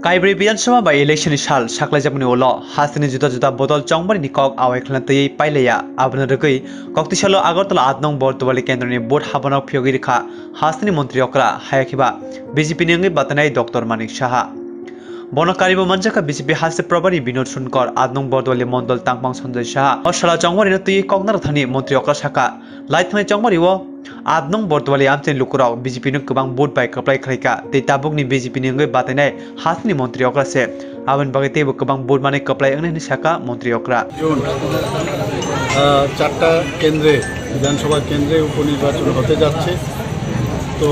काइब्रे Vidhan Sabha by election साल साक्लाय जापनि ओल हास्तिनि जुदा जुदा बदल चंबारि निकक आवाय खलान्तयै पाइलाया आबन रगै कक्तिशालो आगरतला आदनं बर्तवालि केन्द्रनि बोर्ड हाबनाव फियोगि रेखा हास्तिनि मन्त्री अकरा हायाखिबा बिजेपि निङै बातनाय डक्टर मानिक साहा বনকারিব মঞ্জাকা বিজেপি হাসে প্রবারী বিনোদ সুনকর আদনং বরদলে মন্ডল তাংপাং সঞ্জয় সাহা অশালা চংমারি তুই কংনার ধানি মন্ত্রী অকরা শাখা লাইথানে চংমারি ও आबनों बर्दवाली आमचेन लुकुराव बीजेपी नो गोबां बोट बाय कप्लाय खरैका ते ताबुकनि बीजेपी नि अंगै बातायनाय हासनि मन्त्रि अग्रासे आबन बागै तेबो गोबां बोट माने कप्लाय अंगनि शाखा मन्त्रि अग्रा চারটা কেন্দ্রে বিধানসভা কেন্দ্রে উপনির্বাচন হতে যাচ্ছে তো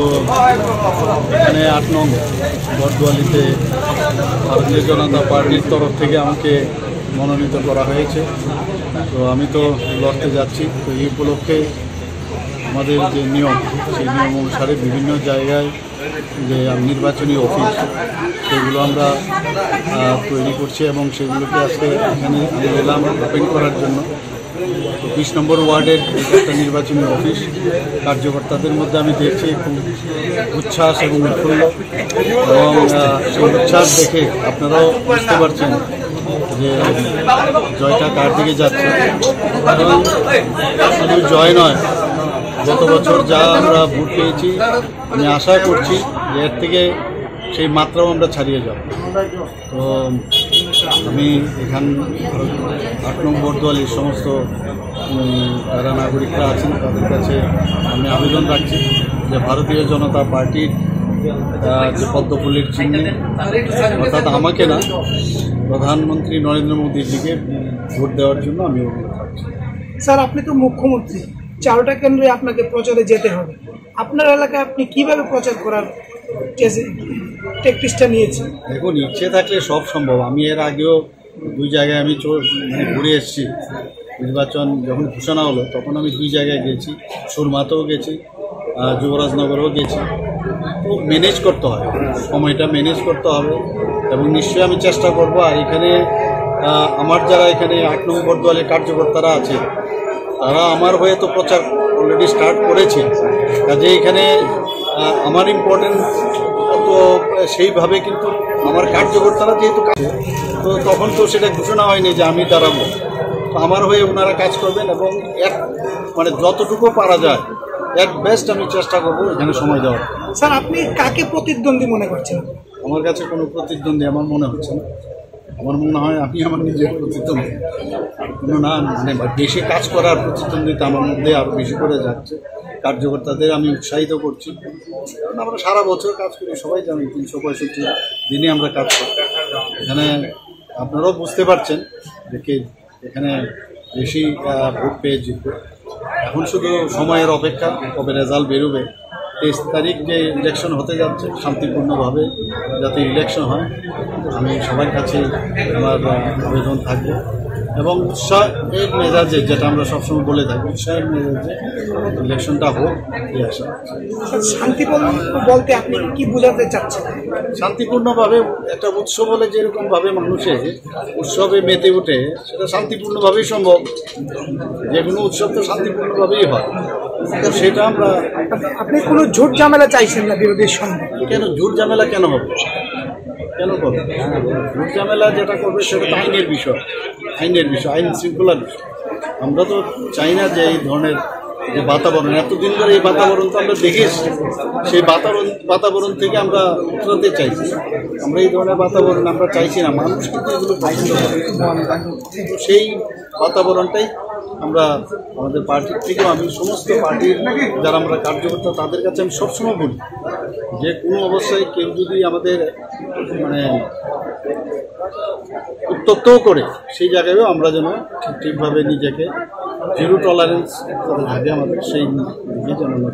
এখানে আট নং বটদোয়ালিতে ভারতীয় জনতা পার্টির তরফ থেকে আমাকে মনোনীত করা হয়েছে তো আমি তো লড়তে যাচ্ছি তো এই উপলক্ষে আমাদের যে নিয়ম, সেই নিয়ম অনুসারে বিভিন্ন জায়গায় যে নির্বাচনী অফিস, সেগুলো আমরা তৈরি করছি এবং সেগুলোকে আজকে এখানে এলাম ওপেন করার জন্য। বিশ নম্বর ওয়ার্ডের একটা নির্বাচনী অফিস, কার্যকর্তাদের মধ্যে আমি দেখছি খুব উচ্ছ্বাস এবং উৎফুল্ল। এবং সেই উচ্ছ্বাস দেখে আপনারাও বুঝতে পারছেন যে জয়টা কার দিকে যাচ্ছে। শুধু জয় নয় গত বছর যা আমরা ভোট পেয়েছি, আমি আশা করছি যে এর থেকে সেই মাত্রাও আমরা ছাড়িয়ে যাব। তো, আমি এখান আট নং বর্দোয়ালির সমস্ত যারা নাগরিকরা আছেন, তাদের কাছে আমি আবেদন রাখছি যে ভারতীয় জনতা পার্টির যে পদ্মফুলের চিহ্নে, অর্থাৎ আমাকে না, প্রধানমন্ত্রী নরেন্দ্র মোদীজিকে ভোট দেওয়ার জন্য আমি অনুরোধ রাখছি স্যার, আপনি তো মুখ্যমন্ত্রী। চারোটা কেন্দ্রে আপনাকে প্রচারে যেতে হবে। আপনার এলাকায় আপনি কীভাবে প্রচার করার টেকটিসটা নিয়েছেন? দেখুন, ইচ্ছে থাকলে সব সম্ভব। আমি এর আগেও দুই জায়গায় আমি মানে ঘুরে এসেছি। নির্বাচন যখন ঘোষণা হলো, তখন আমি দুই জায়গায় গেছি। সুরমাতেও গেছি যুবরাজনগরেও গেছি। তো ম্যানেজ করতে হয় সময়টা ম্যানেজ করতে হবে এবং নিশ্চয়ই আমি চেষ্টা করব। আর এখানে আমার যারা এখানে আট নম্বর দলের কার্যকর্তারা আছে তারা আমার হয়ে তো প্রচার অলরেডি স্টার্ট করেছে। কাজে এখানে আমার ইম্পর্টেন্ট তো সেইভাবে কিন্তু আমার কার্যকর্তারা যেহেতু কাজ- তো তখন তো সেটা ঘোষণা হয়নি যে আমি দাঁড়াবো। তো আমার হয়ে ওনারা কাজ করবেন এবং এক মানে যতটুকু পারা যায় এক বেস্ট আমি চেষ্টা করব এখানে সময় দেওয়ার। স্যার আপনি কাকে প্রতিদ্বন্দ্বী মনে করছেন? আমার কাছে কোনো প্রতিদ্বন্দ্বী আমার মনে হচ্ছে না। আমার মনে হয় আমি আমার নিজের প্রতিদ্বন্দ্বী। না মানে বেশি কাজ করার প্রতিদ্বন্দ্বিতা আমার মধ্যে আরও বেশি করে যাচ্ছে। কার্যকর্তাদের আমি উৎসাহিত করছি। কারণ আমরা সারা বছর কাজ করি, সবাই জানি তিনশো পঁয়ষট্টি দিনে আমরা কাজ করি। এখানে আপনারাও বুঝতে পারছেন যে কে, এখানে বেশি ভোট পেয়ে জিতবে। এখন শুধু সময়ের অপেক্ষা, কবে রেজাল্ট বেরোবে তেইশ তারিখ যে ইলেকশন হতে যাচ্ছে শান্তিপূর্ণভাবে যাতে ইলেকশন হয় আমি সবার কাছে আমার আবেদন থাকবে। এবং উৎসাহের মেজাজে যেটা আমরা সবসময় বলে থাকি উৎসাহের মেজাজে ইলেকশনটা হোক এই আশা শান্তিপূর্ণ বলতে আপনি কি বোঝাতে চাচ্ছেন? শান্তিপূর্ণভাবে একটা উৎসব হলে যেরকমভাবে মানুষে উৎসবে মেতে ওঠে সেটা শান্তিপূর্ণভাবেই সম্ভব। যে কোনো উৎসব তো শান্তিপূর্ণভাবেই হয়। তো সেটা আমরা আপনি কোনো ঝুট ঝামেলা চাইছেন না বিরোধীর সঙ্গে? কেন? ঝুট ঝামেলা কেন হবে? কেন করবে? ঝুট ঝামেলা যেটা করবে সেটা তো আইনের বিষয়। আইনের বিষয় আইন শৃঙ্খলার বিষয়। আমরা তো চাই না যে এই ধরনের যে বাতাবরণ, এতদিন ধরে এই বাতাবরণ তো আমরা দেখে এসেছি। সেই বাতাবরণ বাতাবরণ থেকে আমরা উঠতে চাইছি। আমরা এই ধরনের বাতাবরণ আমরা চাইছি না। মানুষ কিন্তু এগুলো পছন্দ করে। সেই বাতাবরণটাই আমরা আমাদের পার্টির থেকেও আমি সমস্ত পার্টির যারা আমরা কার্যকর্তা, তাদের কাছে আমি সবসময় বলি, যে কোনো অবস্থায় কেউ যদি আমাদের মানে উত্তক্তও করে, সেই জায়গায়ও আমরা যেন ঠিক ঠিকভাবে নিজেকে জিরো টলারেন্স আমাদের সেই দিকে যেন আমরা